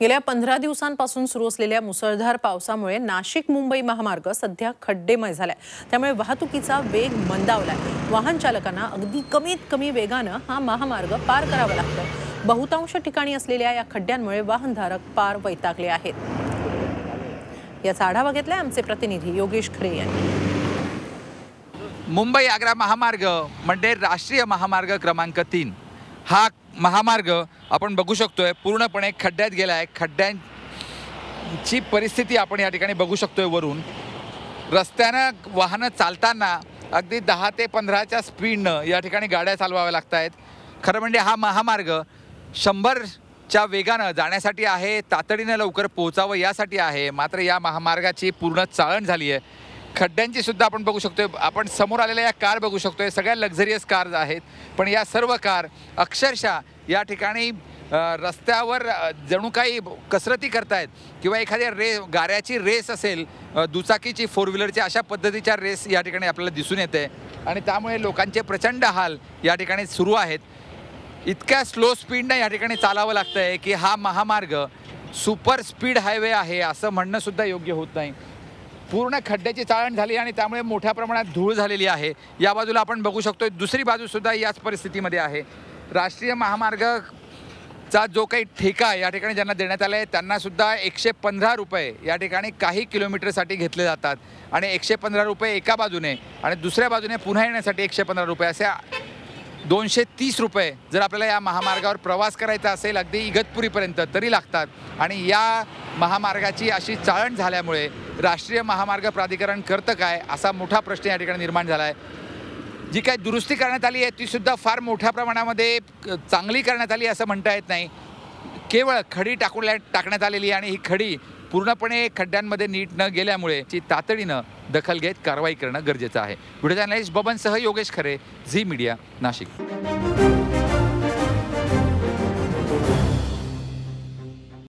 गेल्या पंधरा दिवसांपासून सुरू असलेल्या मुसळधार पावसामुळे नाशिक मुंबई महामार्ग सध्या खड्डेमय झालाय. त्यामुळे वाहतुकीचा वेग मंदावलाय. वाहन चालकांना अगदी कमीत कमी वेगानं हा महामार्ग पार करावा लागतो बहुतांश ठिकाणी असलेल्या या खड्ड्यांमुळे वाहनधारक पार वैतागले आहेत. याचा आढावा घेतलाय आमचे प्रतिनिधी योगेश खरे यांनी. मुंबई आग्रा महामार्ग म्हणजे राष्ट्रीय महामार्ग क्रमांक तीन. हा महामार्ग आपण बघू शकतोय. पूर्णपणे खड्ड्यात गेला आहे खड्ड्यांची परिस्थिती आपण या ठिकाणी बघू शकतोय वरून. रस्त्यानं वाहनं चालताना अगदी दहा ते पंधराच्या स्पीडनं या ठिकाणी गाड्या चालवाव्या लागत आहेत खरं म्हणजे हा महामार्ग शंभरच्या वेगानं जाण्यासाठी आहे तातडीनं लवकर पोहोचावं यासाठी आहे. मात्र या महामार्गाची पूर्ण चाळण झाली आहे खड्ड्यांची सुद्धा आपण बघू शकतोय. आपण समोर आलेल्या या कार बघू शकतोय. सगळ्या लक्झरियस कार्स आहेत. पण या सर्व कार अक्षरशः या ठिकाणी रस्त्यावर जणू काही कसरती करतायत किंवा एखाद्या रे गाऱ्याची रेस असेल दुचाकीची फोर व्हीलरची अशा पद्धतीच्या रेस या ठिकाणी आपल्याला दिसून येते आणि त्यामुळे लोकांचे प्रचंड हाल या ठिकाणी सुरू आहेत. इतक्या स्लो स्पीडनं या ठिकाणी चालावं लागतं आहे की हा महामार्ग सुपर स्पीड हायवे आहे असं म्हणणंसुद्धा योग्य होत नाही. पूर्ण खड्ड्याची चाळण झाली आणि त्यामुळे मोठ्या प्रमाणात धूळ झालेली आहे. या बाजूला आपण बघू शकतो दुसरी बाजूसुद्धा याच परिस्थितीमध्ये आहे. राष्ट्रीय महामार्गचा जो काही ठेका या ठिकाणी ज्यांना देण्यात आला आहे त्यांनासुद्धा एकशे पंधरा रुपये या ठिकाणी काही किलोमीटरसाठी घेतले जातात. आणि एकशे पंधरा रुपये एका बाजूने आणि दुसऱ्या बाजूने पुन्हा येण्यासाठी एकशे पंधरा रुपये. असे दोनशे तीस रुपये जर आपल्याला या महामार्गावर प्रवास करायचा असेल अगदी इगतपुरीपर्यंत तरी लागतात. आणि या महामार्गाची अशी चाळण झाल्यामुळे राष्ट्रीय महामार्ग प्राधिकरण करतं काय असा मोठा प्रश्न या ठिकाणी निर्माण झाला आहे जी काय दुरुस्ती करण्यात आली आहे तीसुद्धा फार मोठ्या प्रमाणामध्ये क- चांगली करण्यात आली असं म्हणता येत नाही. केवळ खडी टाकून टाकण्यात आलेली आहे आणि ही खडी पूर्णपणे खड्ड्यांमध्ये नीट न गेल्यामुळे ती तातडीनं दखल घेत कारवाई करणं गरजेचं आहे. व्हिडिओ जर्नलिस्ट बबनसह योगेश खरे झी मीडिया नाशिक.